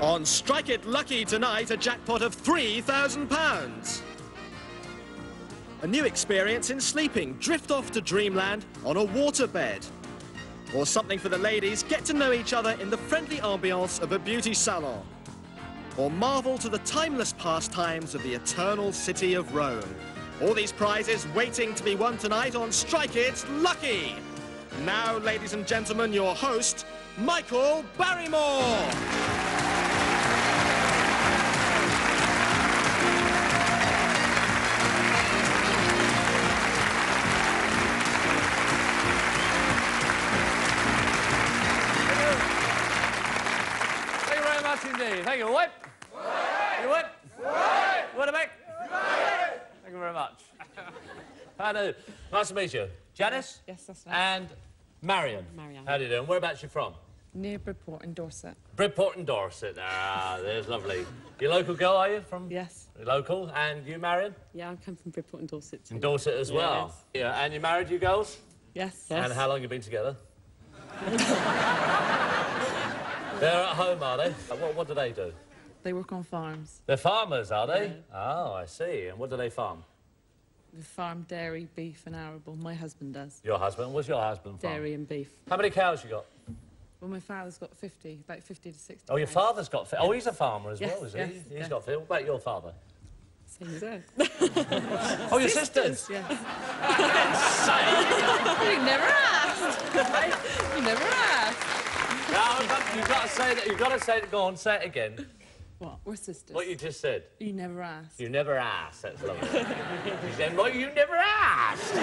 On Strike It Lucky tonight, a jackpot of £3,000. A new experience in sleeping. Drift off to dreamland on a waterbed. Or something for the ladies, get to know each other in the friendly ambiance of a beauty salon. Or marvel to the timeless pastimes of the eternal city of Rome. All these prizes waiting to be won tonight on Strike It Lucky. Now, ladies and gentlemen, your host, Michael Barrymore. Indeed. Thank you. What? You what? What about? Thank you very much. Hello. Nice to meet you. Janice? Yes, that's right. And Marion. Marion. How do you doing? Whereabouts you from? Near Bridport in Dorset. Bridport in Dorset. Ah, there's lovely. You local girl, are you? From Yes. local? And you, Marion? Yeah, I come from Bridport in Dorset too. In Dorset as well. Yeah. And you married, you girls? Yes. And how long you been together? They're at home, are they? Uh, what, what do they do? They work on farms. They're farmers, are they? Oh, I see. And what do they farm? They farm dairy, beef and arable. My husband does. Your husband? What's your husband farm? Dairy and beef. How many cows you got? Well, my father's got 50, about 50 to 60. Oh, your cows. father's got... Fi- oh, he's a farmer as Yes, well, is he? yes, He's yeah. got... 50. What about your father? Same as. Oh, your sisters? Yeah. you never asked. you never asked. No, but you've got to say that. You've got to say it. Go on, say it again. What? We're sisters. What you just said. You never asked. You never asked. That's lovely. you said, well, you never asked.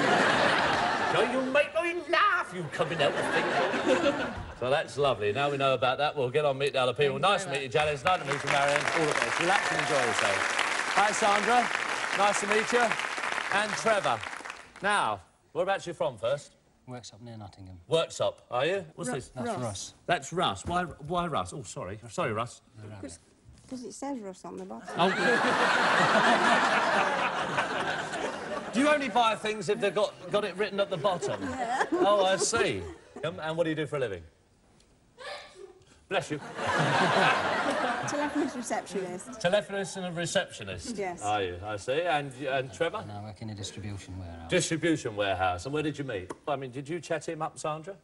so you make me laugh, you coming out with things. so that's lovely. Now we know about that. We'll get on meet the other people. you nice to meet you, Janice. Nice to meet you, Marion. All the best. Relax and enjoy yourself. Hi, Sandra. Nice to meet you. And Trevor. Now, whereabouts you from first? Worksop near Nottingham. Worksop, are you? What's this? That's Russ. That's Russ. Why, why Russ? Oh, sorry. Sorry, Russ. Because it says Russ on the bottom. Do you only buy things if they've got, got it written at the bottom? Yeah. Oh, I see. Um, and what do you do for a living? Bless you. Telephonist receptionist. Telephonist and a receptionist. Yes. Are you? I see. And, and Trevor? And I work in a distribution warehouse. Distribution warehouse. And where did you meet? I mean, did you chat him up, Sandra?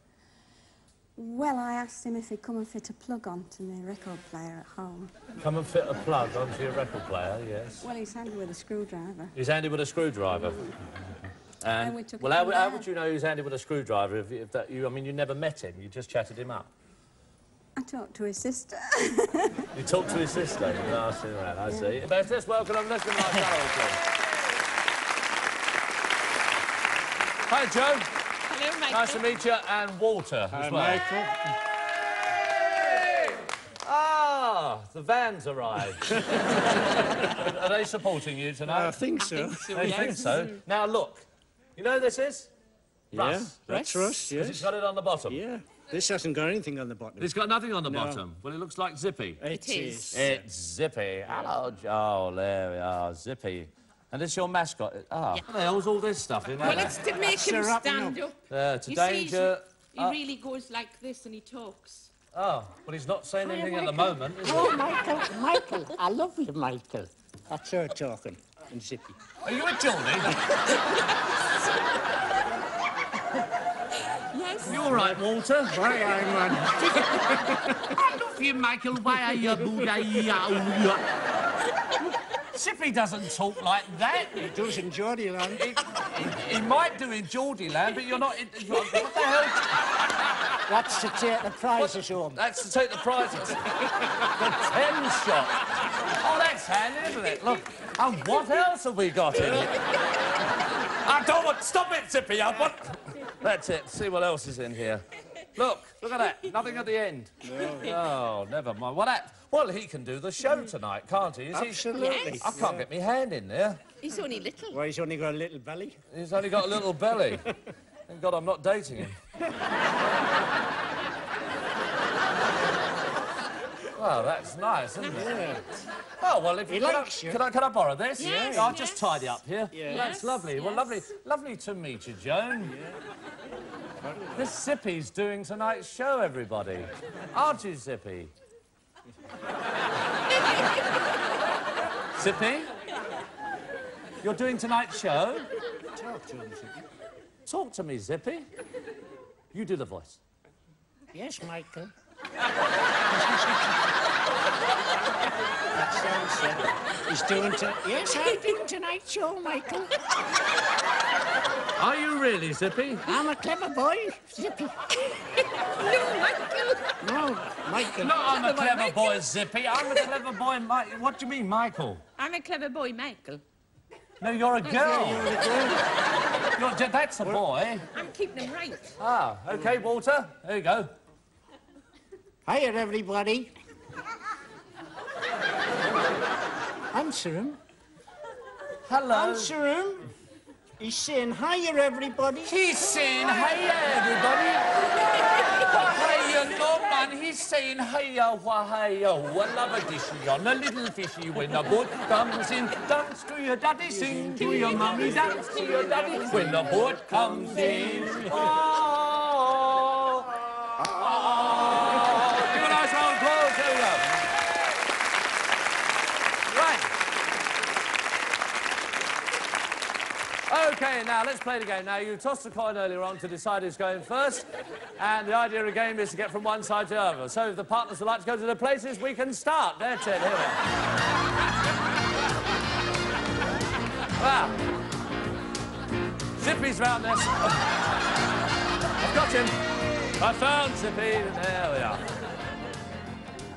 Well, I asked him if he'd come and fit a plug onto my record player at home. Come and fit a plug onto your record player, yes. Well, he's handy with a screwdriver. He's handy with a screwdriver. And, And we took well, it how, how would you know he's handy with a screwdriver if, if that you? I mean, you never met him. You just chatted him up. I talked to his sister. You talked to his sister. You asked him around. I see. Let's, let's welcome him. Let's give him a nice round of applause. Hi, Joe. Hello, Michael. Nice to meet you, and Walter as well. Ah, the van's arrived. Are they supporting you tonight? I think so. they think so. Now look, you know who this is? Yeah, Russ. that's Russ, Because It's got it on the bottom. Yeah, this hasn't got anything on the bottom. It's got nothing on the No. bottom. Well, it looks like Zippy. It is. It's Zippy. Hello, Joe. There we are, Zippy. And it's your mascot? Ah, what the hell's all this stuff in there? Well, it's to make him Sir, up and stand up. up. Uh, to You danger. See, he really goes like this and he talks. Oh, well, he's not saying anything at the moment, is he? Oh, Michael, Michael, I love you, Michael. That's her talking, and Zippy. Are you a Geordie? Yes. you all right, Walter? Why, I'm on. I love you, Michael. Why are you Zippy doesn't talk like that. He does in Geordie land. He, he, he might do in Geordie land, but you're not. In, what the hell? That's to take the prizes home. That's to take the prizes. the ten shot. Oh, that's handy, isn't it? Look. And what else have we got in here? I don't want. Stop it, Zippy. I want. That's it. See what else is in here. Look, look at that. Nothing at the end. No. Oh, never mind. Well, that. Well, he can do the show tonight, can't he? Is he? Absolutely. I can't get my hand in there. He's only little. Well, he's only got a little belly. He's only got a little belly. Thank God I'm not dating him. Well, that's nice, isn't it? Yeah. Oh, well, if He can, likes I, you. can I can I borrow this? Yes, I'll yes. just tidy up here. Yeah. That's Yes, lovely. Well, lovely, lovely to meet you, Joan. This Zippy's doing tonight's show, everybody. Aren't you, Zippy? Zippy? You're doing tonight's show? Talk to him, Zippy. Talk to me, Zippy. You do the voice. Yes, Michael. That's all, sir. He's doing to... Yes, I'm doing tonight's show, Michael. Are you really, Zippy? I'm a clever boy, Zippy. No, Michael. No, Michael. No, I'm a Clever boy, clever Michael. boy, Zippy. I'm a clever boy, Mike. What do you mean, Michael? I'm a clever boy, Michael. No, you're a girl. You're a girl. You're, that's a boy. I'm keeping him right. Ah, okay, Walter. There you go. Hiya, everybody. Answer him. Hello. Answer him. He's saying, hiya, everybody. He's saying hiya, everybody. Hiya, no man. He's saying hiya, hiya. What love a dishy on a little fishy when the boat comes in. Dance to your daddy, sing to your mummy, dance to your daddy when the boat comes in. Oh, Okay, now let's play the game. Now, you tossed a coin earlier on to decide who's going first, and the idea of the game is to get from one side to the other. So, if the partners would like to go to their places, we can start. That's it, here we. Wow. Zippy's round this. I've got him. I found Zippy. There we are.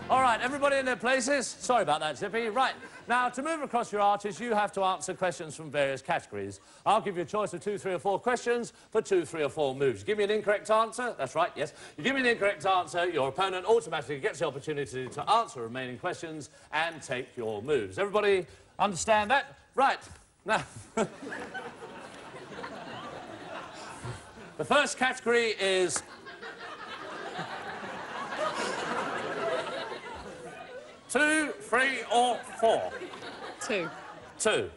All right, everybody in their places? Sorry about that, Zippy. Right, now, to move across your arches, you have to answer questions from various categories. I'll give you a choice of two, three, or four questions for two, three, or four moves. You give me an incorrect answer, that's right, yes. You give me an incorrect answer, your opponent automatically gets the opportunity to answer remaining questions and take your moves. Everybody understand that? Right, now... the first category is Two, three, or four? Two. Two.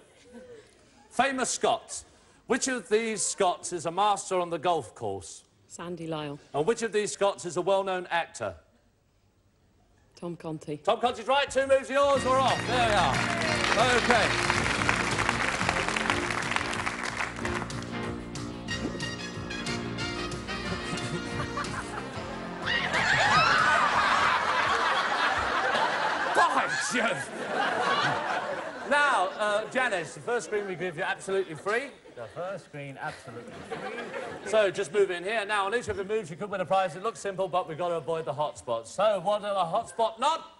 Famous Scots. Which of these Scots is a master on the golf course? Sandy Lyle. And which of these Scots is a well-known actor? Tom Conti. Tom Conti's right, two moves yours, we're off. There we are. Okay. Janice, the first screen we give you absolutely free. The first screen, absolutely. Free. so just move in here. Now, on each of the moves, you could win a prize. It looks simple, but we've got to avoid the hot spots. So, what are the hot spot not?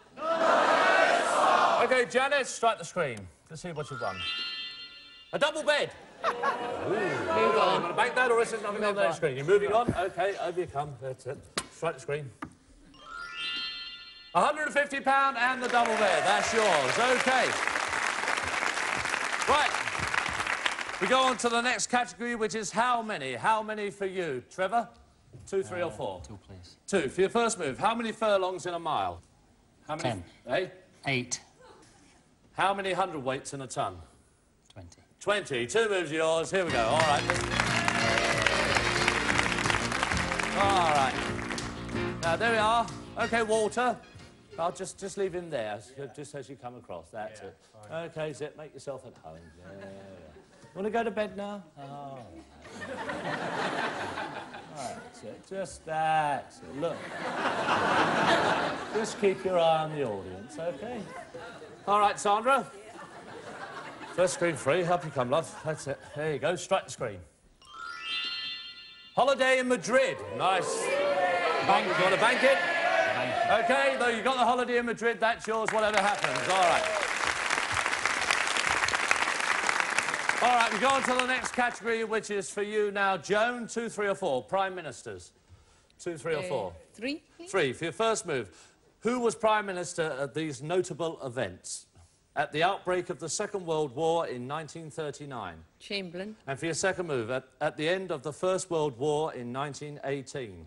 Okay, Janice, strike the screen. Let's see what you've won. A double bed. Ooh. Move on. I'm going to bank that, or is there nothing on the screen? You're moving on? Okay, over you come. That's it. Strike the screen. £150 and the double bed. That's yours. Okay. Right. We go on to the next category, which is how many? How many for you? Trevor? Two, three, or four? Two, please. Two. For your first move, how many furlongs in a mile? How many? Ten. Eh? Eight. How many hundredweights in a ton? Twenty. 20. Two moves yours. Here we go. All right. All right. Now, there we are. OK, Walter. I'll just, just leave him there, s- uh, just as you come across. That's it. OK, Zip, make yourself at home. We. Want to go to bed now? Oh. That's it. Just that. Look. just keep your eye on the audience, OK? All right, Sandra. First screen free. Help you come, love. That's it. There you go. Strike the screen. Holiday in Madrid. Nice. Bank. You want to bank it? Okay, though you got the holiday in Madrid, that's yours, whatever happens. All right. All right, we go on to the next category, which is for you now, Joan. Two, three, or four. Prime ministers. Two, three, or uh, four. Three, please. Three, for your first move. Who was Prime Minister at these notable events? At the outbreak of the Second World War in 1939. Chamberlain. And for your second move, at, at the end of the First World War in 1918.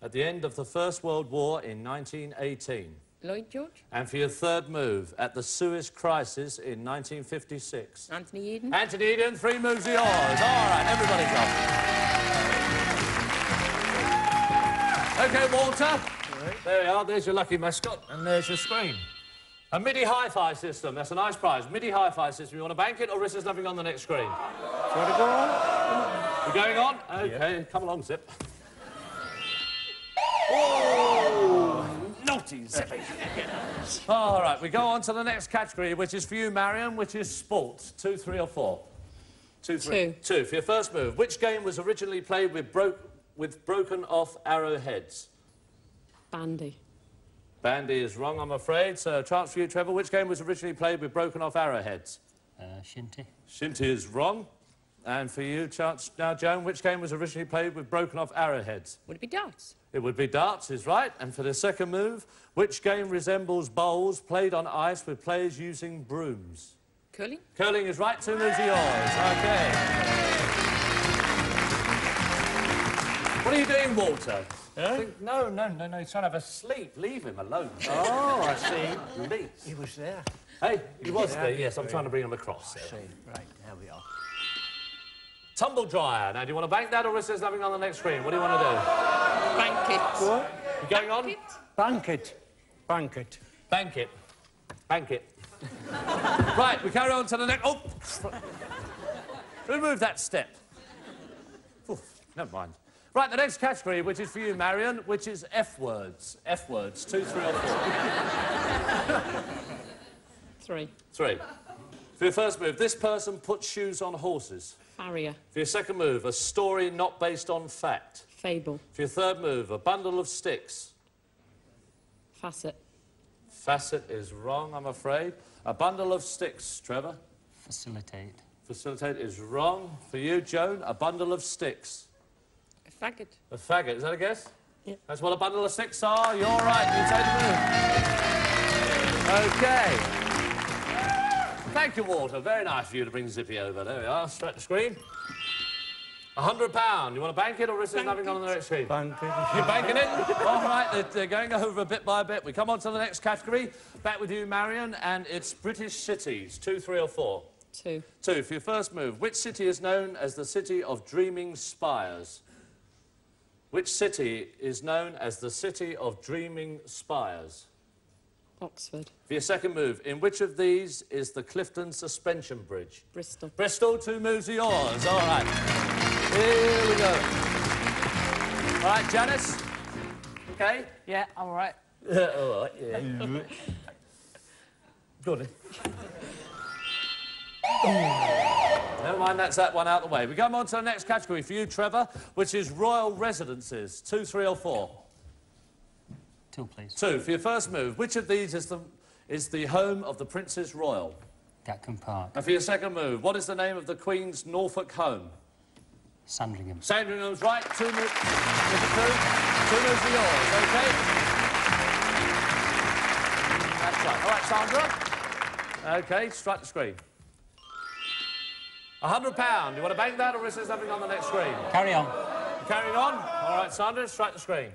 At the end of the First World War in 1918. Lloyd George. And for your third move, at the Suez Crisis in 1956. Anthony Eden. Anthony Eden, three moves are yours. All right, everybody's off. Okay, Walter. There we are. There's your lucky mascot, and there's your screen. A MIDI hi-fi system. That's a nice prize. MIDI hi-fi system. You want to bank it, or is there nothing on the next screen? You Want to go on? We're going on? Okay, come along, Zip. 1970. All right, we go on to the next category, which is for you, Marion, which is sports. Two, three, or four? Two, three. Two. Two. For your first move, which game was originally played with, bro with broken off arrowheads? Bandy. Bandy is wrong, I'm afraid. So, chance for you, Trevor. Which game was originally played with broken off arrowheads? Uh, shinty. Shinty is wrong. And for you, chance now, Joan, which game was originally played with broken off arrowheads? Would it be darts? It would be darts, is right. And for the second move, which game resembles bowls played on ice with players using brooms? Curling? Curling is right. Two moves are yours. Okay. What are you doing, Walter? Think- No, no, no, no. He's trying to have a sleep. Leave him alone. Oh, I see. Leave. He was there. Hey, he was there. Yes, I'm trying to bring him across. See, right, there we are. Tumble dryer. Now, do you want to bank that, or is there something on the next screen? What do you want to do? Bank it. What? You going on? Bank it. Bank it. Bank it. Bank it. right, we carry on to the next. Oh! Remove that step. Oof, never mind. Right, the next category, which is for you, Marion, which is F words. F words. Two, three, or four. Three. Three. For your first move, this person puts shoes on horses. Farrier. For your second move, a story not based on fact. Fable. For your third move, a bundle of sticks. Facet. Facet is wrong, I'm afraid. A bundle of sticks, Trevor. Facilitate. Facilitate is wrong. For you, Joan, a bundle of sticks. A faggot. A faggot, is that a guess? Yeah. That's what a bundle of sticks are. You're right, you take the move. Okay. Thank you, Walter. Very nice of you to bring Zippy over. There we are, straight to screen. A hundred pound. You want to bank it or is there Bank nothing on the next screen? Bank it. You're banking it? All right, they're, they're going over a bit by bit. We come on to the next category. Back with you, Marion, and it's British cities. Two, three, or four? Two. Two, for your first move. Which city is known as the city of dreaming spires? Which city is known as the city of dreaming spires? Oxford. For your second move, in which of these is the Clifton Suspension Bridge? Bristol. Bristol, two moves are yours. All right. Here we go. All right, Janice. Okay? Yeah, all right. All right, yeah. Good. Never mind, that's that one out of the way. We go on to the next category for you, Trevor, which is royal residences. Two, three, or four? Two, please. Two. For your first move, which of these is the, is the home of the Princess Royal? Gatcombe Park. And for your second move, what is the name of the Queen's Norfolk home? Sandringham. Sandringham's right. Two moves. Is it two? Two moves are yours, okay? That's right. All right, Sandra. Okay, strike the screen. A hundred pound. You want to bank that, or is there something on the next screen? Carry on. Carrying on. All right, Sandra, strike the screen.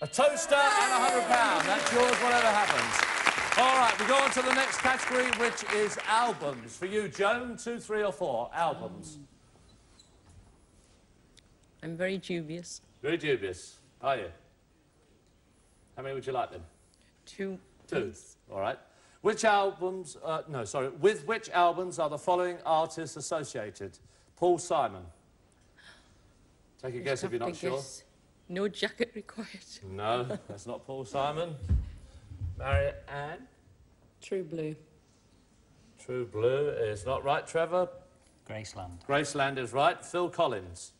A toaster and a hundred pound. That's yours, whatever happens. All right, we go on to the next category, which is albums. For you, Joan, two, three, or four albums. I'm very dubious. Very dubious, are you? How many would you like then? Two. Two. All right. Which albums, uh, no, sorry, with which albums are the following artists associated? Paul Simon. Take a guess if you're not sure. guess. No jacket required. No, that's not Paul Simon. Marion. True blue. True Blue is not right. Trevor. Graceland. Graceland is right. Phil Collins.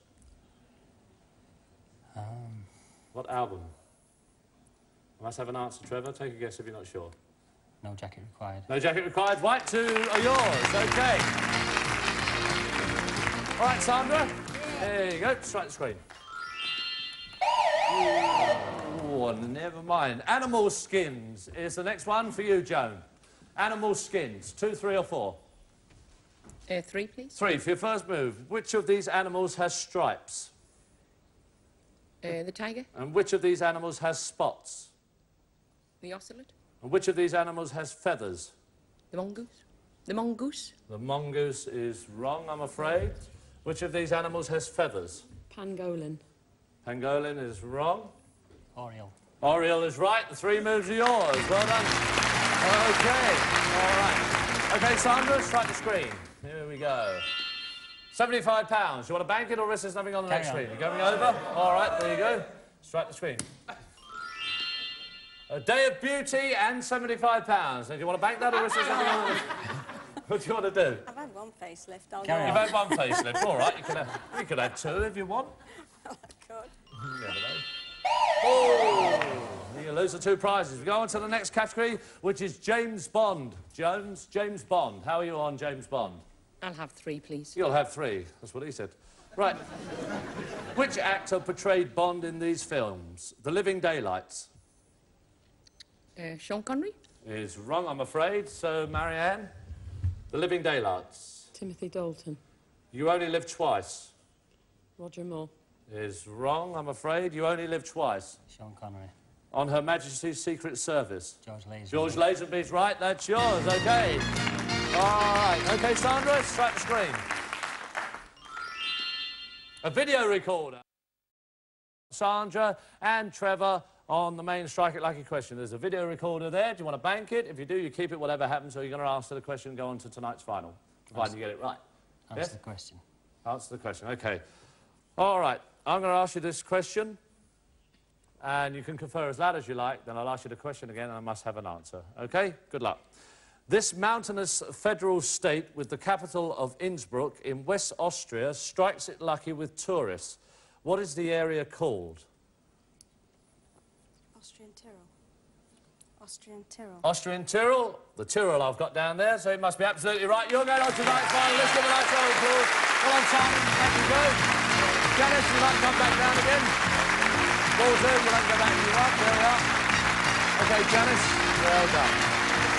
Um, What album? I must have an answer, Trevor. Take a guess if you're not sure. no jacket required. No jacket required. White two are yours. Okay. All right, Sandra. There you go. Strike the screen. Oh, never mind. Animal skins is the next one for you, Joan. Animal skins. Two, three, or four? Uh, three, please. Three. For your first move, which of these animals has stripes? Uh, the tiger. And which of these animals has spots? The ocelot. And which of these animals has feathers? The mongoose. The mongoose. The mongoose is wrong, I'm afraid. Which of these animals has feathers? Pangolin. Pangolin is wrong. Oriole. Oriole is right. The three moves are yours. Well done. Okay. All right. Okay, Sandra, strike the screen. Here we go. Seventy-five pounds. You want to bank it or risk there's nothing on the Carry next on. screen? You're going over? All right, there you go. Strike the screen. A day of beauty and seventy-five pounds. Now, do you want to bank that or risk there's nothing on the... What do you want to do? I've had one facelift. I'll Carry go You've had one facelift. All right, you can have, you could have two if you want. I could. Never know. Oh, you lose the two prizes. We go on to the next category, which is James Bond. Jones, James Bond. How are you on James Bond? I'll have three, please. You'll have three. That's what he said. Right. Which actor portrayed Bond in these films? The Living Daylights Uh, Sean Connery? is wrong, I'm afraid. So, Marion, The Living Daylights. Timothy Dalton. You only live twice Roger Moore. Is wrong, I'm afraid. You only live twice. Sean Connery. On Her Majesty's Secret Service. George Lazenby. George Lazenby's right, that's yours, okay. All right, okay, Sandra, strike the screen. A video recorder. Sandra and Trevor on the main Strike It Lucky question. There's a video recorder there. Do you want to bank it? If you do, you keep it, whatever happens, or you're going to answer the question and go on to tonight's final, provided you get it right. Answer Yes? the question. Answer the question, okay. All right, I'm going to ask you this question, and you can confer as loud as you like, then I'll ask you the question again, and I must have an answer. Okay? Good luck. This mountainous federal state with the capital of Innsbruck in West Austria strikes it lucky with tourists. What is the area called? Austrian Tyrol. Austrian Tyrol. Austrian Tyrol. The Tyrol I've got down there, so it must be absolutely right. You're going on tonight's final. Let's give a nice round of applause. Well on, Simon. Thank you. Janice, you like to come back down again? Walter, would you like to go back your up? There we are. Okay, Janice, well done.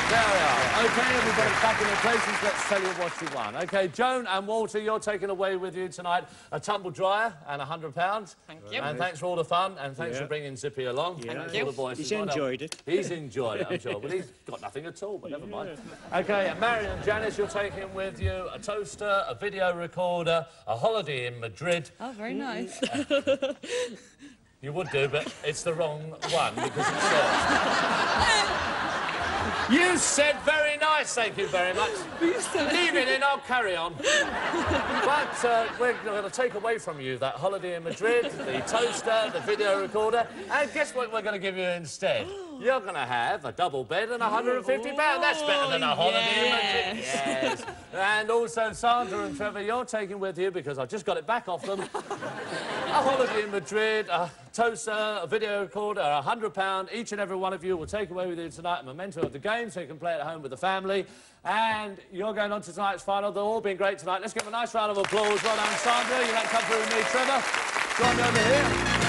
There we are. Okay, everybody back in their places. Let's tell you what you won. Okay, Joan and Walter, you're taking away with you tonight a tumble dryer and a hundred pounds. Thank you. And thanks for all the fun, and thanks Yeah. for bringing Zippy along. Yeah. Thanks you. the boys. He's enjoyed it. He's enjoyed it, I'm sure. But he's got nothing at all, but never mind. Okay, and Marion and Janice, you're taking with you a toaster, a video recorder, a holiday in Madrid. Oh, very nice. You would do, but it's the wrong one because it's yours. You said very nice, thank you very much. Leave it in, I'll carry on. But uh, we're going to take away from you that holiday in Madrid, the toaster, the video recorder, and guess what we're going to give you instead? You're going to have a double bed and 150 pounds. That's better than a holiday in Madrid. Yes. And also, Sandra and Trevor, you're taking with you, because I just got it back off them, a holiday in Madrid, a toaster, a video recorder, a hundred pound. Each and every one of you will take away with you tonight a memento of the game so you can play it at home with the family. And you're going on to tonight's final. They've all been great tonight. Let's give them a nice round of applause. Well done, Sandra. You don't come through with me, Trevor. Join me over here.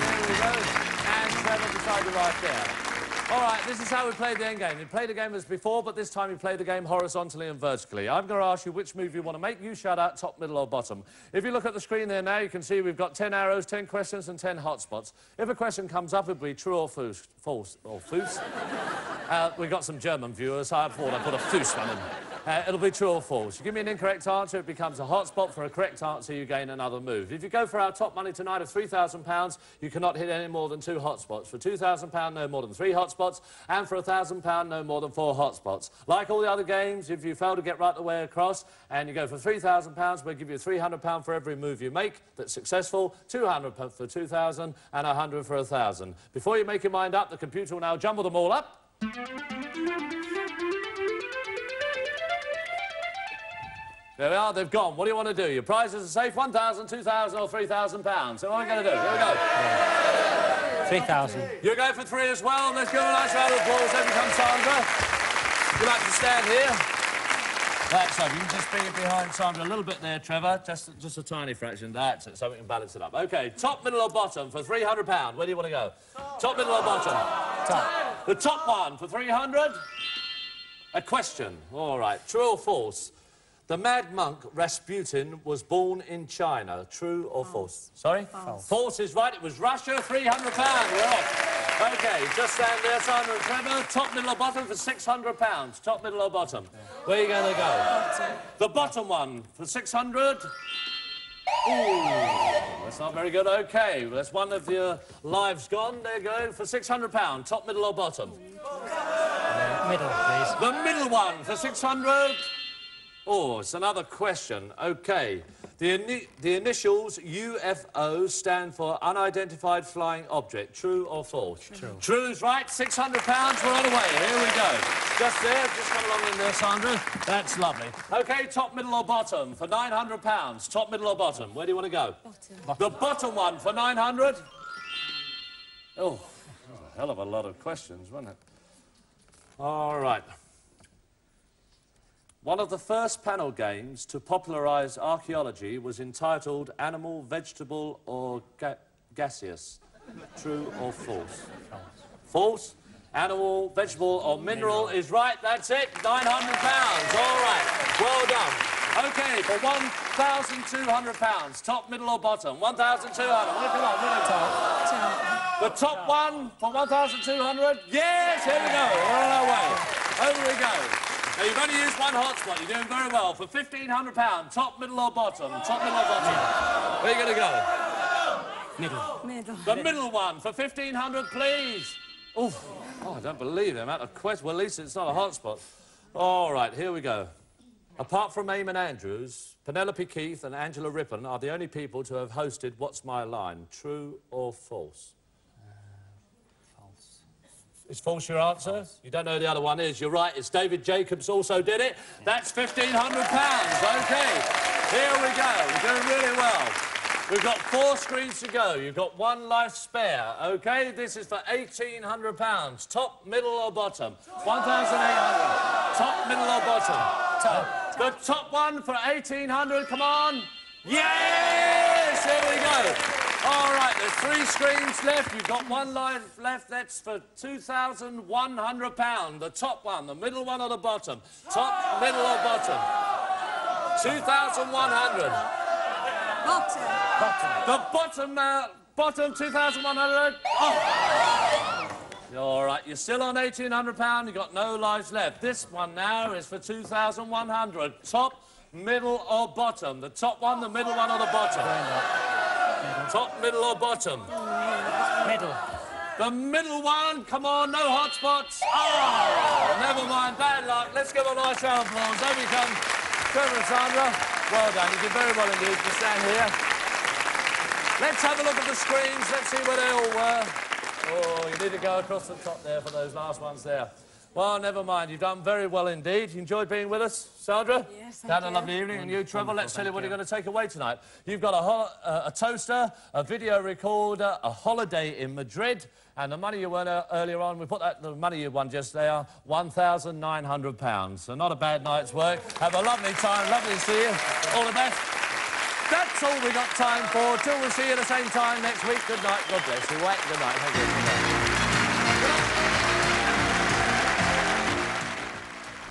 There we go. And Trevor beside you right there. All right, this is how we play the end game. We played the game as before, but this time we play the game horizontally and vertically. I'm going to ask you which move you want to make. You shout out top, middle, or bottom. If you look at the screen there now, you can see we've got 10 arrows, 10 questions, and 10 hotspots. If a question comes up, it'll be true or false. false or false. uh, we've got some German viewers. I thought I put a false one in. Uh, it'll be true or false. You give me an incorrect answer, it becomes a hotspot. For a correct answer, you gain another move. If you go for our top money tonight of £3,000, you cannot hit any more than two hotspots. For £2,000, no more than three hotspots. And for £1,000, no more than four hotspots. Like all the other games, if you fail to get right the way across and you go for £3,000, we'll give you £300 for every move you make that's successful, £200 for 2000 and 100 for 1000 Before you make your mind up, the computer will now jumble them all up. There we are, they've gone. What do you want to do? Your prizes are safe, 1,000, 2,000 or 3,000 pounds. So what am I going to do? Here we go. 3,000. You're going for three as well. Let's give a nice round of applause. Here comes Sandra. You'd like to stand here? That's so. You can just bring it behind Sandra a little bit there, Trevor. Just, just a tiny fraction. That's it, so we can balance it up. Okay, top, middle or bottom for £300. Where do you want to go? Top, middle or bottom? Top. The top one for 300 A question. All right. True or false? The mad monk Rasputin was born in China. True or false? Sorry? False. False is right. It was Russia. £300. We're off. OK, just stand there, Simon and Trevor. Top, middle or bottom for £600. Top, middle or bottom? Where are you going to go? The bottom one for 600 Ooh, That's not very good. Okay, that's one of your lives gone. They're going for £600. Top, middle, or bottom? Uh, middle, please. The middle one for 600. Oh, it's another question. Okay. The, ini the initials UFO stand for Unidentified Flying Object. True or false? True. True's right. £600. We're on the way. Here we go. Just there. Just come along in there, Sandra. That's lovely. Okay, top, middle or bottom for £900. Top, middle or bottom? Where do you want to go? Bottom. The bottom one for 900 Oh, that a hell of a lot of questions, wasn't it? All right. One of the first panel games to popularise archaeology was entitled Animal, Vegetable or ga Gaseous. True or false? False. Animal, vegetable or mineral is right. That's it. £900. All right. Well done. OK, for £1,200. Top, middle or bottom? 1,200. Look at on, middle top. The top one for 1,200? Yes, here we go. We're on our way. Over we go. Now, you've only used one hotspot. You're doing very well. For £1,500, top, middle or bottom? Top, middle or bottom? Where are you going to go? Middle. Middle. The middle one for 1500 please. Oof. Oh, I don't believe the amount of questions. Well, at least it's not a hotspot. All right, here we go. Apart from Eamon Andrews, Penelope Keith and Angela Rippon are the only people to have hosted What's My Line. True or false? False. Is false your answer? You don't know who the other one is. You're right. It's David Jacobs also did it. That's £1,500. OK. Here we go. We're doing really well. We've got four screens to go. You've got one life spare. OK, this is for £1,800. Top, middle or bottom? 1,800. Top, middle or bottom? Top. The top one for 1,800. Come on. Yes! Here we go. All right, there's three screens left. You've got one line left. That's for £2,100. The top one, the middle one or the bottom? Top, middle or bottom? 2,100. Bottom. bottom. The bottom, uh, bottom 2,100. Oh! You're all right. You're still on 1,800 pound. You've got no lives left. This one now is for 2,100. Top, middle or bottom? The top one, the middle one or the bottom? Top, middle or bottom? Middle. The middle one. Come on, no hot spots. Oh, ah, never mind. Bad luck. Let's give a nice round of applause. Over you come. Trevor and Sandra. Well done. You did very well indeed to stand here. Let's have a look at the screens. Let's see where they all were. Oh, you need to go across the top there for those last ones there. Well, never mind. You've done very well indeed. You enjoyed being with us, Sandra? Yes, Had thank a you. lovely evening. And you, Trevor, let's tell you what you're going to take away tonight. You've got a, uh, a toaster, a video recorder, a holiday in Madrid, and the money you won uh, earlier on, we put that, the money you won just there, £1,900. So not a bad night's work. Have a lovely time. Lovely to see you. All the best. That's all we've got time for. Till we see you at the same time next week. Good night. God bless you. Wait. Good night. Thank you.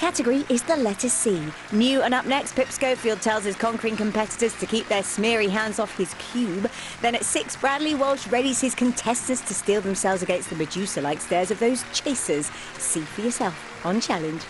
Category is the letter C. New and up next, Pip Schofield tells his conquering competitors to keep their smeary hands off his cube. Then at six, Bradley Walsh readies his contestants to steel themselves against the Medusa-like stares of those chasers. See for yourself on Challenge.